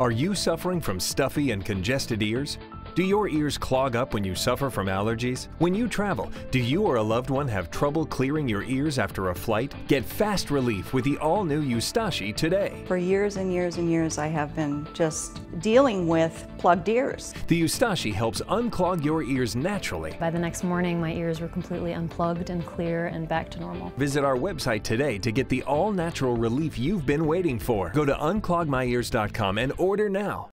Are you suffering from stuffy and congested ears? Do your ears clog up when you suffer from allergies? When you travel, do you or a loved one have trouble clearing your ears after a flight? Get fast relief with the all-new Eustachi today. For years and years and years, I have been just dealing with plugged ears. The Eustachi helps unclog your ears naturally. By the next morning, my ears were completely unplugged and clear and back to normal. Visit our website today to get the all-natural relief you've been waiting for. Go to unclogmyears.com and order now.